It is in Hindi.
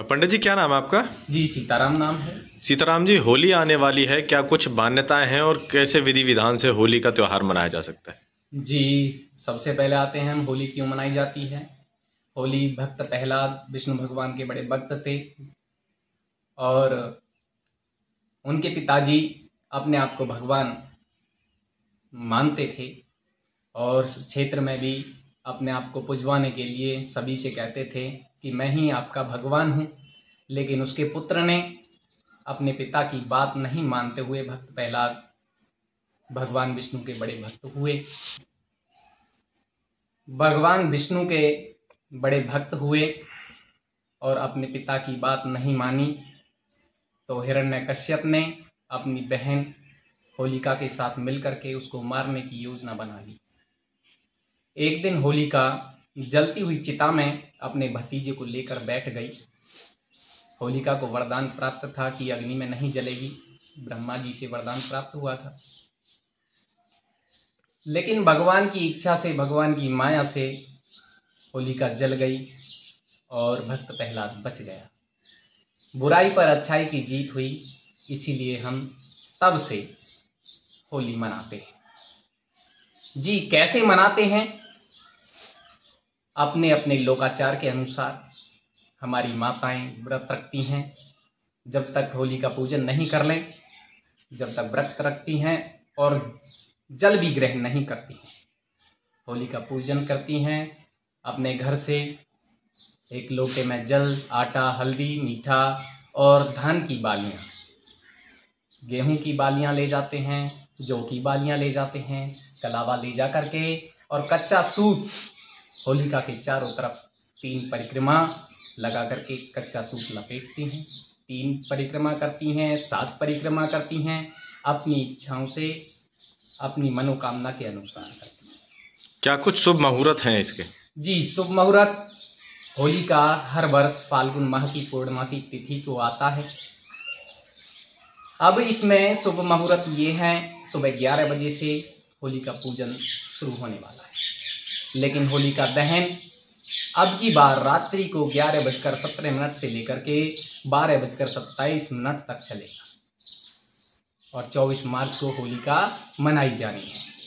पंडित जी क्या नाम है आपका? जी सीताराम नाम है। सीताराम जी होली आने वाली है क्या कुछ मान्यताएँ हैं और कैसे विधि विधान से होली का त्योहार मनाया जा सकता है? जी सबसे पहले आते हैं हम होली क्यों मनाई जाती है? होली भक्त प्रहलाद विष्णु भगवान के बड़े भक्त थे। और उनके पिताजी अपने आप को भगवान मानते थे। और क्षेत्र में भी अपने आप को पुजवाने के लिए सभी से कहते थे कि मैं ही आपका भगवान हूँ। लेकिन उसके पुत्र ने अपने पिता की बात नहीं मानते हुए भक्त प्रहलाद, भगवान विष्णु के बड़े भक्त हुए। भगवान विष्णु के बड़े भक्त हुए और अपने पिता की बात नहीं मानी तो हिरण्य कश्यप ने अपनी बहन होलिका के साथ मिलकर के उसको मारने की योजना बना ली। एक दिन होलिका जलती हुई चिता में अपने भतीजे को लेकर बैठ गई। होलिका को वरदान प्राप्त था कि अग्नि में नहीं जलेगी। ब्रह्मा जी से वरदान प्राप्त हुआ था। लेकिन भगवान की इच्छा से, भगवान की माया से होलिका जल गई और भक्त प्रहलाद बच गया। बुराई पर अच्छाई की जीत हुई, इसीलिए हम तब से होली मनाते हैं। जी, कैसे मनाते हैं? अपने अपने लोकाचार के अनुसार हमारी माताएँ व्रत रखती हैं। जब तक होली का पूजन नहीं कर लें, जब तक व्रत रखती हैं और जल भी ग्रहण नहीं करती हैं। होली का पूजन करती हैं, अपने घर से एक लोटे में जल, आटा, हल्दी, मीठा और धान की बालियाँ गेहूँ की बालियाँ ले जाते हैं जौ की बालियाँ ले जाते हैं कलावा ले जा करके और कच्चा सूप होलिका के चारों तरफ़ तीन परिक्रमा लगा करके कच्चा सूप लपेटती हैं। तीन परिक्रमा करती हैं सात परिक्रमा करती हैं अपनी इच्छाओं से अपनी मनोकामना के अनुसार करती हैं। क्या कुछ शुभ मुहूर्त हैं इसके? जी शुभ मुहूर्त होली का हर वर्ष फाल्गुन माह की पूर्णमासी तिथि को आता है। अब इसमें शुभ मुहूर्त ये है, सुबह ग्यारह बजे से होली का पूजन शुरू होने वाला है। लेकिन होली का दहन अब की बार रात्रि को ग्यारह बजकर सत्रह मिनट से लेकर के बारह बजकर सत्ताईस मिनट तक चलेगा। और चौबीस मार्च को होली का मनाई जानी है।